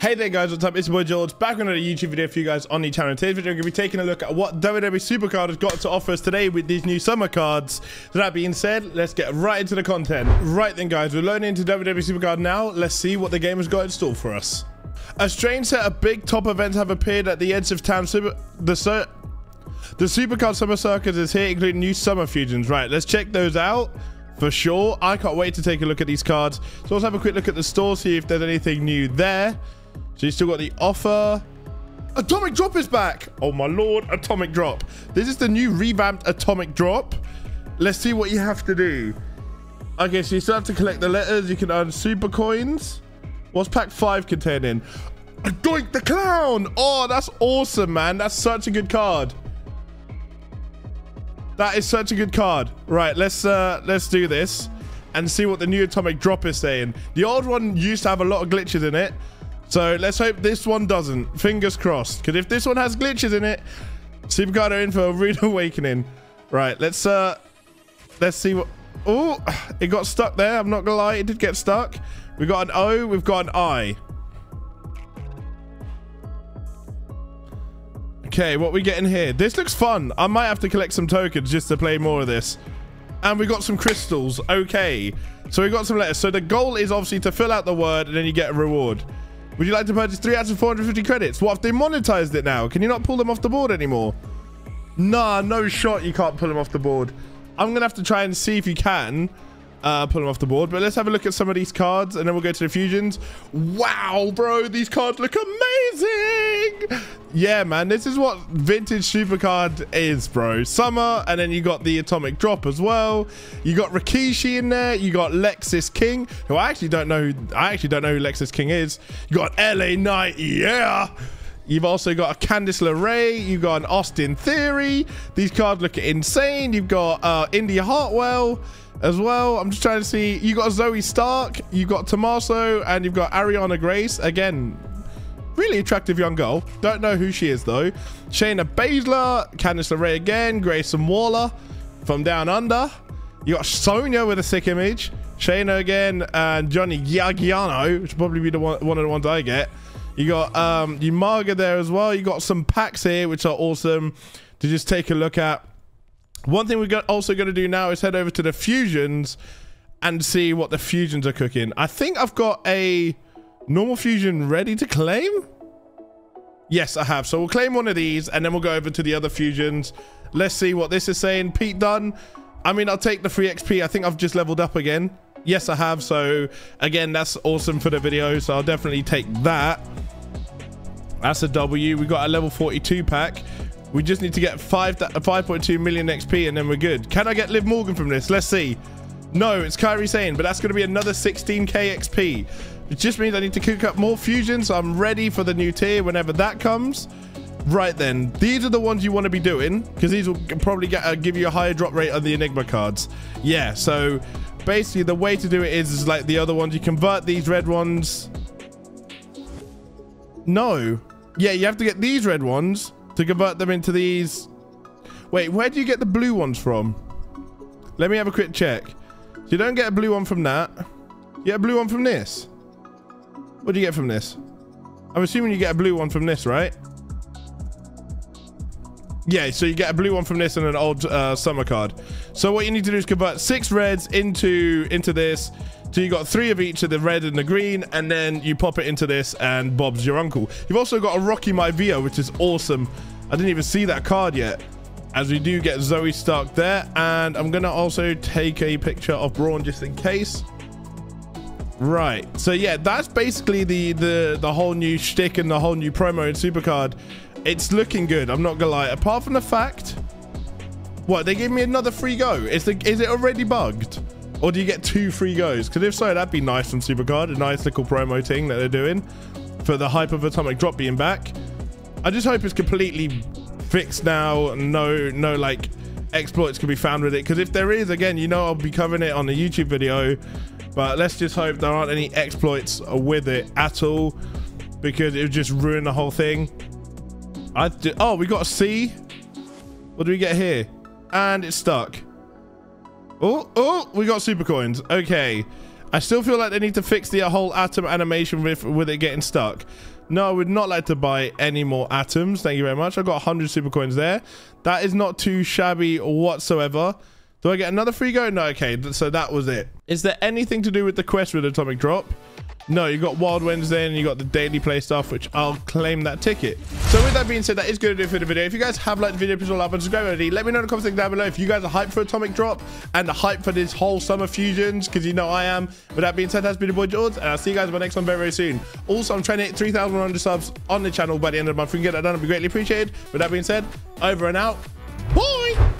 Hey there guys, what's up? It's your boy George, back with another YouTube video for you guys on the channel. Today's video, I'm going to be taking a look at what WWE Supercard has got to offer us today with these new summer cards. So that being said, let's get right into the content. Right then guys, we're loading into WWE Supercard now. Let's see what the game has got in store for us. A strange set of big top events have appeared at the edge of town. Super the the Supercard Summer Circus is here, including new summer fusions. Right, let's check those out for sure. I can't wait to take a look at these cards. So let's have a quick look at the store, see if there's anything new there. So you still got the offer. Atomic Drop is back. Oh my lord, Atomic Drop. This is the new revamped Atomic Drop. Let's see what you have to do. Okay, so you still have to collect the letters. You can earn super coins. What's pack five containing? A doink the Clown. Oh, that's awesome, man. That's such a good card. That is such a good card. Right, let's uh let's do this and see what the new Atomic Drop is saying. The old one used to have a lot of glitches in it. So let's hope this one doesn't. Fingers crossed. Because if this one has glitches in it, Supercard are in for a rude awakening. Right, let's uh let's see what Oh, it got stuck there. I'm not gonna lie, it did get stuck. We got an O, we've got an I. Okay, what we getting here? This looks fun. I might have to collect some tokens just to play more of this. And we got some crystals. Okay. So we got some letters. So the goal is obviously to fill out the word and then you get a reward. Would you like to purchase three out of 450 credits? What if they monetized it now? Can you not pull them off the board anymore? Nah, no shot. You can't pull them off the board. I'm going to have to try and see if you can uh, pull them off the board. But let's have a look at some of these cards and then we'll go to the fusions. Wow, bro. These cards look amazing. Yeah, man. This is what vintage supercard is, bro. Summer and then you got the atomic drop as well. You got Rikishi in there. You got Lexis King, who I actually don't know. Who, I actually don't know who Lexis King is. You got LA Knight. Yeah. You've also got a Candice LeRae. You've got an Austin Theory. These cards look insane. You've got uh, India Hartwell as well. I'm just trying to see. You got Zoey Stark, You've got Tommaso, and you've got Arianna Grace. Again, really attractive young girl. Don't know who she is though. Shayna Baszler, Candice LeRae again, Grayson Waller from Down Under. You got Sonya with a sick image. Shayna again, and Johnny Gargano, which will probably be the one, one of the ones I get. You got um Umaga there as well. You got some packs here, which are awesome to just take a look at. One thing we're also going to do now is head over to the fusions and see what the fusions are cooking. I think I've got a normal fusion ready to claim. Yes, I have. So we'll claim one of these and then we'll go over to the other fusions. Let's see what this is saying. Pete Dunne. I mean, I'll take the free XP. I think I've just leveled up again. Yes, I have. So again, that's awesome for the video. So I'll definitely take that. That's a W. We got a level 42 pack. We just need to get 5 5.2 million XP and then we're good. Can I get Liv Morgan from this? Let's see. No, it's Kairi Sane but that's going to be another 16k XP. It just means I need to cook up more fusions. So I'm ready for the new tier whenever that comes. Right then, these are the ones you want to be doing because these will probably get, uh, give you a higher drop rate on the Enigma cards. Yeah, so basically the way to do it is, is like the other ones. You convert these red ones. No. Yeah, you have to get these red ones to convert them into these. Wait, where do you get the blue ones from? Let me have a quick check. You don't get a blue one from that. You get a blue one from this. What do you get from this? I'm assuming you get a blue one from this, right? Yeah, so you get a blue one from this and an old uh, summer card. So what you need to do is convert six reds into into this. So you got three of each of the red and the green, and then you pop it into this, and Bob's your uncle. You've also got a Rocky Maivia, which is awesome. I didn't even see that card yet. As we do get Zoey Stark there, and I'm gonna also take a picture of Braun just in case. Right. So yeah, that's basically the the the whole new shtick and the whole new promo in Supercard. It's looking good. I'm not gonna lie. Apart from the fact, what they gave me another free go. Is the is it already bugged? Or do you get two free goes? Because if so, that'd be nice from Supercard. A nice little promo thing that they're doing for the hype of Atomic Drop being back. I just hope it's completely fixed now. No, no, like exploits can be found with it. Because if there is, again, you know, I'll be covering it on the YouTube video. But let's just hope there aren't any exploits with it at all. Because it would just ruin the whole thing. I do, oh, we got a C. What do we get here? And it's stuck. Oh, oh, we got super coins. Okay. I still feel like they need to fix the whole atom animation with, with it getting stuck. No, I would not like to buy any more atoms. Thank you very much. I got 100 super coins there. That is not too shabby whatsoever. Do I get another free go? No, okay. So that was it. Is there anything to do with the quest with Atomic Drop? No, you got Wild Wednesday and you got the daily play stuff, which I'll claim that ticket. So with that being said, that is going to do it for the video. If you guys have liked the video, please like and subscribe already. Let me know in the comments down below if you guys are hyped for Atomic Drop and the hype for this whole summer fusions, because you know I am. With that being said, that's been the boy George, and I'll see you guys in my next one very, very soon. Also, I'm trying to hit 3,100 subs on the channel by the end of the month. If we can get that done, it'd be greatly appreciated. With that being said, over and out. Bye!